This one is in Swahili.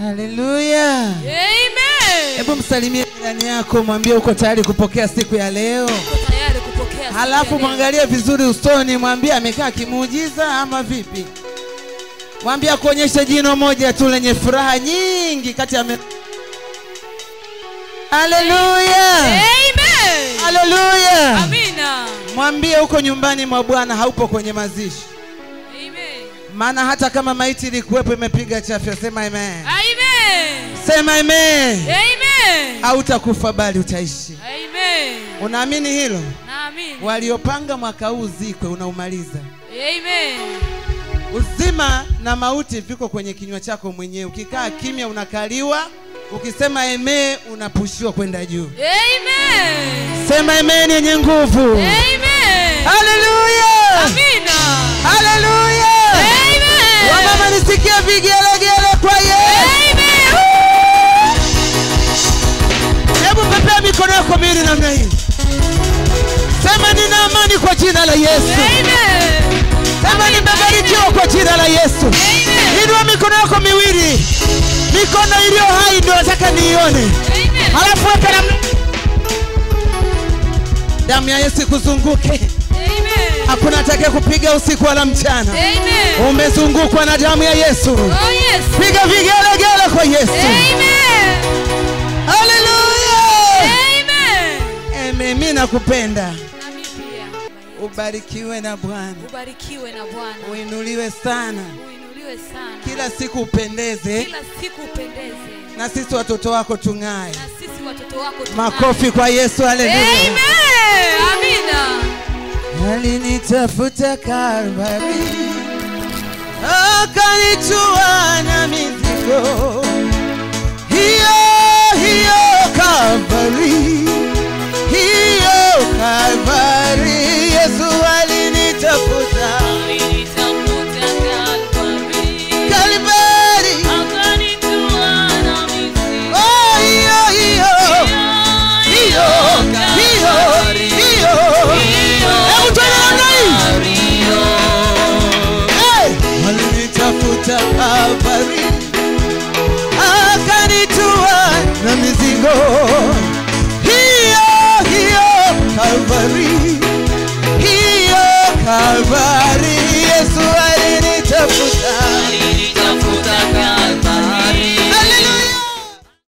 haleluya Amen. hebu msalimie jirani yako mwambie uko tayari kupokea siku ya leo Uko tayari kupokea siku halafu mwangalie vizuri usoni mwambie amekaa kimuujiza ama vipi mwambie akuonyeshe jino moja tu lenye furaha nyingi kati ya haleluya Amen. haleluya Amina. mwambie huko nyumbani mwa bwana haupo kwenye mazishi. Maana hata kama maiti ilikuwepo imepiga chafya sema amen Amen. sema amen Amen. hautakufa bali utaishi Amen. unaamini hilo Naamini. waliopanga mwaka huu zikwe unaumaliza Amen. uzima na mauti viko kwenye kinywa chako mwenyewe ukikaa kimya unakaliwa ukisema emee unapushiwa kwenda juu Amen. sema amen yenye nguvu Amen. Vigelegele kwa Yesu. Hebu pepea mikono yako miwili namna hii. Sema nina amani kwa jina la yesu. Amen. sema nimebarikiwa kwa jina la yesu. Amen. inua mikono yako miwili. Mikono iliyo hai ndio nataka niione. Amen. halafu weka damu ya yesu ikuzunguke Atakaye kupiga usiku wala mchana Amen. umezungukwa na damu ya yesu Oh yes. piga vigelegele kwa yesu Amen. haleluya Amen. Amen. mi nakupenda ubarikiwe na bwana Ubarikiwe na Bwana. uinuliwe sana Uinuliwe sana. kila siku upendeze Kila siku upendeze. na sisi watoto wako tungaye Na sisi watoto wako tung'ae. makofi kwa yesu haleluya Amen. Alinitafuta Kalvari, akanichua na mizigo. Hiyo above.